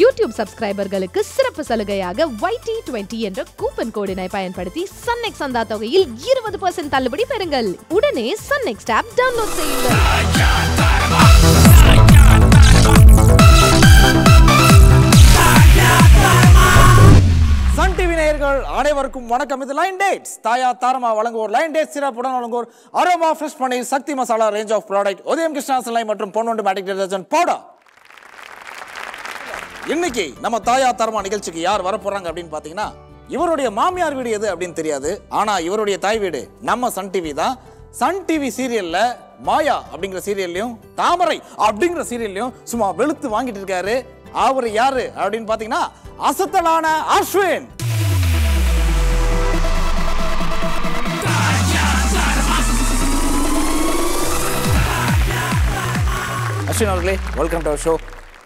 YouTube சப்ஸ்கிரைபர்களுக்கு சிறப்பு சலுகையாக YT20 டுவெண்ட்டி என்ற கூப்பன் கோடினை பயன்படுத்தி சன்நெக்ஸ் சந்தா தொகையில் இருபது பர்சன்ட் தள்ளுபடி பெறுங்கள். உடனே சன்நெக்ஸ் ஆப் டவுன்லோட் செய்யுங்கள். சன் டிவி நேயர்கள் அனைவருக்கும் வணக்கம். இது லைன் டேட்ஸ் தாயா தாரமா வழங்குவோர் லைன் டேட்ஸ் சிறப்புடன் வழங்குவோர் Aroma fresh paneer Sakthi Masala range of product Udhayam Krishna சிலை மற்றும் பொன்னொண்டு மேட்டிக் டிடர்ஜென்ட் பவுடர் இன்னைக்கு நம்ம தாயா தரமா நிகழ்ச்சிக்கு யார் வர போறாங்க அப்படின்னு பாத்தீங்கன்னா இவருடைய மாமியார் வீடு எது அப்படின்னு தெரியாது. ஆனா இவருடைய தாய் வீடு நம்ம சன் டிவி தான். சன் டிவி சீரியல்ல மாயா அப்படிங்கிற சீரியல்லையும் தாமரை அப்படிங்கிற சீரியல்லையும் சும்மா வெளுத்து வாங்கிட்டு இருக்காரு. அவர் யாரு அப்படின்னு பாத்தீங்கன்னா அசத்தலான அஸ்வின். அஸ்வின் அவர்களே welcome to show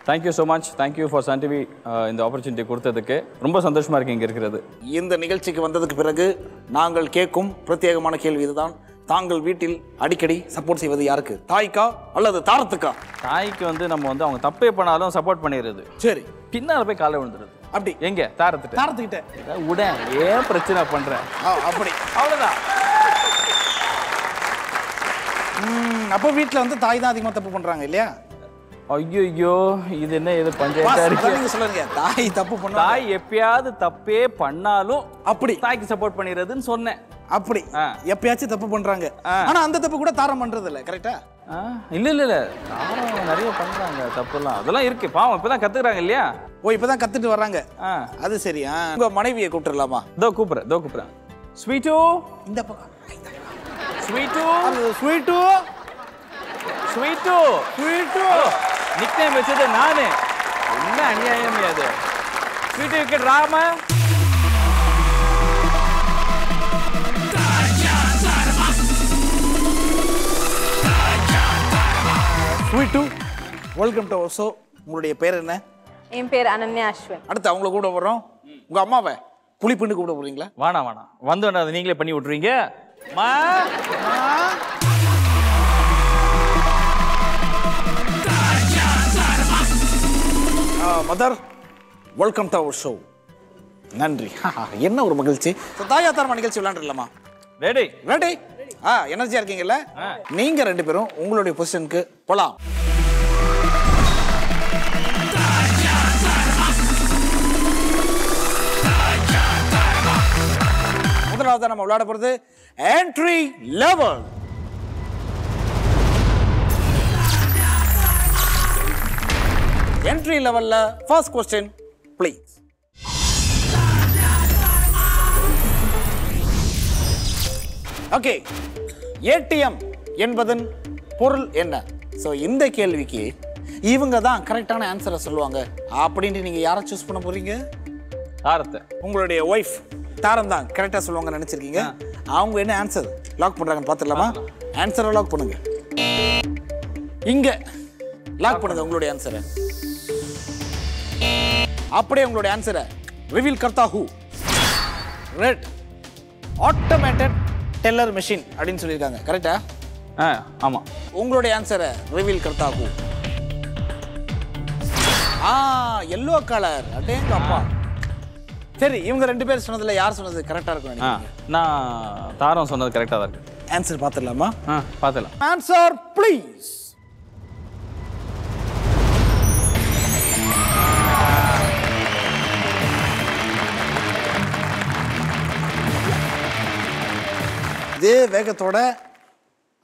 thank you so much thank you for Sun TV இந்த ஆப்பர்ச்சுனிட்டி கொடுத்ததுக்கு. ரொம்ப சந்தோஷமாக இருக்கு இங்கே இருக்கிறது. இந்த நிகழ்ச்சிக்கு வந்ததுக்கு பிறகு நாங்கள் கேட்கும் பிரத்யேகமான கேள்வி இதுதான். தாங்கள் வீட்டில் அடிக்கடி சப்போர்ட் செய்வது யாருக்கு? தாய்க்கா அல்லது தாரத்துக்கா? தாய்க்கு வந்து நம்ம வந்து அவங்க தப்பே பண்ணாலும் சப்போர்ட் பண்ணிடுறது. சரி. பின்னால் போய் காலை விழுந்துருது அப்படி. எங்க? தாரத்துட்டு தாரத்துக்கிட்ட. உட ஏன் பிரச்சனை பண்ற. ஆ, அப்படி. அவ்வளோதான் அப்போ வீட்டில் வந்து தாய் தான் அதிகமாக தப்பு பண்றாங்க இல்லையா? ஐயோ இது என்ன இது பஞ்சாயத்தா இருக்கு? சொல்லுங்க. தாய் தப்பு பண்ணா தாய் எப்பயாவது தப்பே பண்ணாலும் அப்படி. தாய்க்கு சப்போர்ட் பண்ணிடுறதுன்னு சொன்னேன். அப்படி. எப்பயாச்சும் தப்பு பண்றாங்க. ஆனா அந்த தப்பு கூட தாரம் பண்றது இல்ல கரெக்டா இல்ல இல்ல இல்ல. தாரம் நிறைய பண்றாங்க தப்புலாம். அதெல்லாம் இருக்கு. பாவம் இப்பதான் கத்துக்கிறாங்க இல்லையா? ஓ இப்பதான் கத்துட்டு வர்றாங்க. அது சரி ஆ. உங்க மனைவியை கூப்பிட்டுலாமா இதோ கூப்பிடுறேன் இதோ கூப்பிடுறேன். ஸ்வீட்டு? இந்த பக்கம். Sweet? Sweet? Sweet? Sweet? Nick name வச்சது நானு என்ன அநியாயம் அது ஸ்வீட்டு விக்கெட் ராம ஸ்வீட்டு வெல்கம் டு ஷோ உங்களுடைய பேர் என்ன? என் பேர் அனன்யா அஸ்வின். அடுத்து அவங்கள கூட வர்றோம் உங்க அம்மாவை புளிப்புன்னு கூட போறீங்களா? வேணாம் வேணாம் வந்து வேணாம் அதை நீங்களே பண்ணி மா. Mother welcome to our show நன்றி. என்ன ஒரு மகிழ்ச்சி. தாயா தாரமா நிகழ்ச்சி விளையாண்டுலாமா ரெடி ரெடி ஆ எனர்ஜியா இருக்கீங்கல்ல? நீங்க ரெண்டு பேரும் உங்களுடைய பொசிஷனுக்கு போலாம். முதலாவது நம்ம விளையாட போறது என்ட்ரி லெவல் என்ட்ரி லெவல்ல first question please okay ATM என்பதன் பொருள் என்ன? ஸோ இந்த கேள்விக்கு இவங்க தான் கரெக்டான ஆன்சரை சொல்லுவாங்க. அப்படின்ட்டு நீங்கள் யாரை சூஸ் பண்ண போறீங்க? தாரத்தை. உங்களுடைய ஒய்ஃப் தாரம் தான் கரெக்டாக சொல்லுவாங்கன்னு நினச்சிருக்கீங்க. அவங்க என்ன ஆன்சர் லாக் பண்ணுறாங்கன்னு பார்த்துடலாமா? ஆன்சரை லாக் பண்ணுங்க. இங்கே லாக் பண்ணுங்க உங்களுடைய ஆன்சரை அப்படியே உங்களுடைய ஆன்சரை ரிவீல் கர்த்தா ஹூ ரெட் ஆட்டோமேட்டட் டெல்லர் மெஷின் அப்படின்னு சொல்லியிருக்காங்க. கரெக்டா ஆ? ஆமாம் உங்களுடைய ஆன்சரை ரிவீல் கர்த்தா ஹூ ஆ எல்லோ கலர் அடேங்க அப்பா சரி இவங்க ரெண்டு பேர் சொன்னதுல யார் சொன்னது கரெக்டா இருக்கும் நான் தாரம் சொன்னது கரெக்டாக தான் இருக்கு. ஆன்சர் பார்த்துடலாமா? ஆ பார்த்துலாம் ஆன்சர் ப்ளீஸ் இதே வேகத்தோட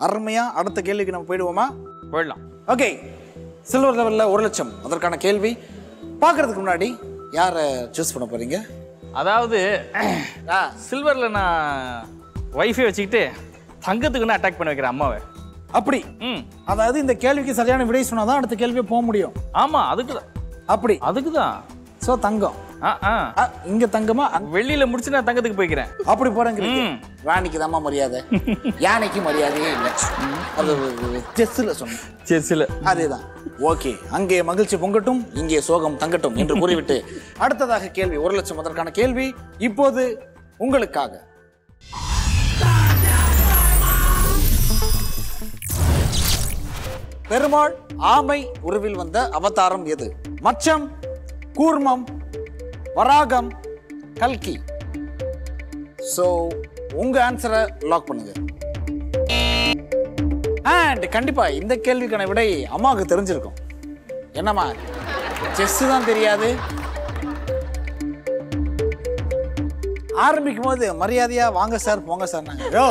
அருமையா அடுத்த கேள்விக்கு நம்ம போயிடுவோமா? போயிடலாம். ஓகே. சில்வர் லெவலில் ஒரு லட்சம். அதற்கான கேள்வி. பார்க்கறதுக்கு முன்னாடி யாரை சூஸ் பண்ண போறீங்க? அதாவது சில்வரில் நான் ஒய்ஃபை வச்சுக்கிட்டு தங்கத்துக்குன்னு அட்டாக் பண்ண வைக்கிறேன் அம்மாவை. அப்படி. ம். அதாவது இந்த கேள்விக்கு சரியான விடை சொன்னாதான் அடுத்த கேள்வியே போக முடியும். ஆமாம் அதுக்கு தான். அப்படி. அதுக்கு தான். ஸோ தங்கம். இங்க தங்கமா? வெள்ளியில் முடிச்சு நான் தங்கத்துக்கு போய்க்கிறேன். அப்படி போறேங்க ம். ராணிக்கு தாம்மா மரியாதை. யானைக்கு மரியாதையே இல்லை. அது செஸ்ஸில் சொன்னேன். சரி சில அதேதான். ஓகே அங்கே மகிழ்ச்சி பொங்கட்டும் இங்கே சோகம் தங்கட்டும் என்று கூறிவிட்டு அடுத்ததாக கேள்வி ஒரு லட்சம் அதற்கான கேள்வி. இப்போது உங்களுக்காக. பெருமாள் ஆமை உருவில் வந்த அவதாரம் எது? மச்சம் கூர்மம் வராகம் கல்கி. ஸோ உங்க ஆன்சரை லாக் பண்ணுங்க. அண்ட் கண்டிப்பா இந்த கேள்விக்கான விடை அம்மாவுக்கு தெரிஞ்சிருக்கும். என்னம்மா செஸ் தான் தெரியாது. ஆரம்பிக்கும் போது மரியாதையா வாங்க சார் போங்க சார் நாங்கள் ஓ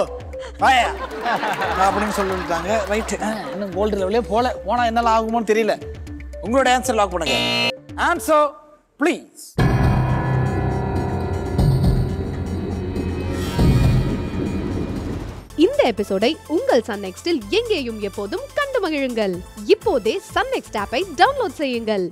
வாயா. அப்படின்னு சொல்லிட்டாங்க ரைட்டு இன்னும் கோல்டு லெவலே போல. போனா என்னெல்லாம் ஆகுமோன்னு தெரியல. உங்களோட ஆன்சர் லாக் பண்ணுங்க. ஆன்சர் ப்ளீஸ் இந்த எபிசோடை உங்கள் சன் நெக்ஸ்டில் எங்கேயும் எப்போதும் கண்டு மகிழுங்கள். இப்போதே சன் நெக்ஸ்ட் ஆப்பை டவுன்லோட் செய்யுங்கள்.